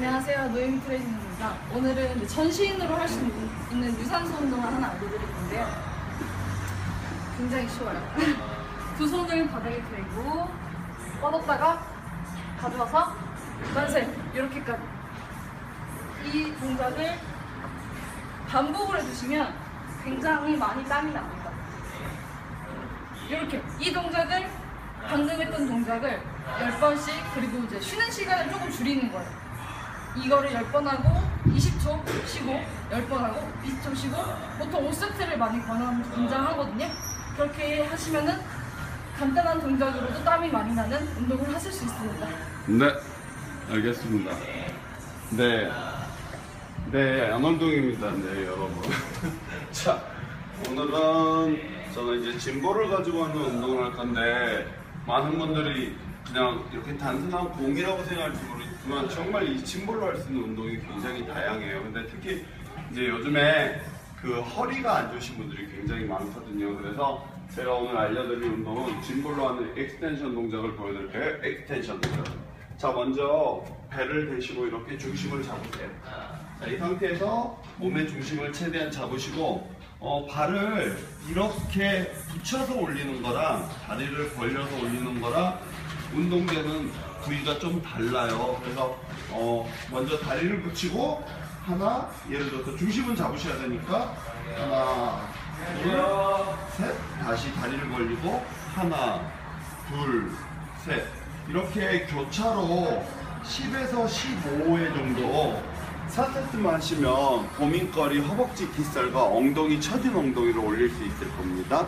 안녕하세요. 노임 트레이닝입니다. 오늘은 전시인으로 할 수 있는 유산소 운동을 하나 알려드릴 건데요. 굉장히 쉬워요. 두 손을 바닥에 대고 뻗었다가 가져와서 만세! 이렇게까지. 이 동작을 반복을 해주시면 굉장히 많이 땀이 납니다. 이렇게 이 동작을 방금 했던 동작을 10번씩 그리고 이제 쉬는 시간을 조금 줄이는 거예요. 이거를 10번 하고 20초 쉬고 10번 하고 20초 쉬고 보통 5세트를 많이 권하- 권장하거든요. 그렇게 하시면은 간단한 동작으로도 땀이 많이 나는 운동을 하실 수 있습니다. 네, 알겠습니다. 네, 네, 양원동입니다. 네, 여러분. 자, 오늘은 저는 이제 짐볼을 가지고 하는 운동을 할 건데 많은 분들이 그냥 이렇게 단순한 공이라고 생각할지 모르겠지만 정말 이 짐볼로 할 수 있는 운동이 굉장히 다양해요. 근데 특히 이제 요즘에 그 허리가 안 좋으신 분들이 굉장히 많거든요. 그래서 제가 오늘 알려드릴 운동은 짐볼로 하는 extension 동작을 보여드릴게요. extension 동작. 자, 먼저 배를 대시고 이렇게 중심을 잡으세요. 자, 이 상태에서 몸의 중심을 최대한 잡으시고 어, 발을 이렇게 붙여서 올리는 거랑 다리를 벌려서 올리는 거랑 운동되는 부위가 좀 달라요. 그래서 어, 먼저 다리를 붙이고 하나, 예를 들어서 중심은 잡으셔야 되니까 하나, 둘, 셋, 다시 다리를 벌리고 하나, 둘, 셋 이렇게 교차로 10에서 15회 정도 4세트만 하시면 고민거리 허벅지 깃살과 엉덩이 처진 엉덩이를 올릴 수 있을 겁니다.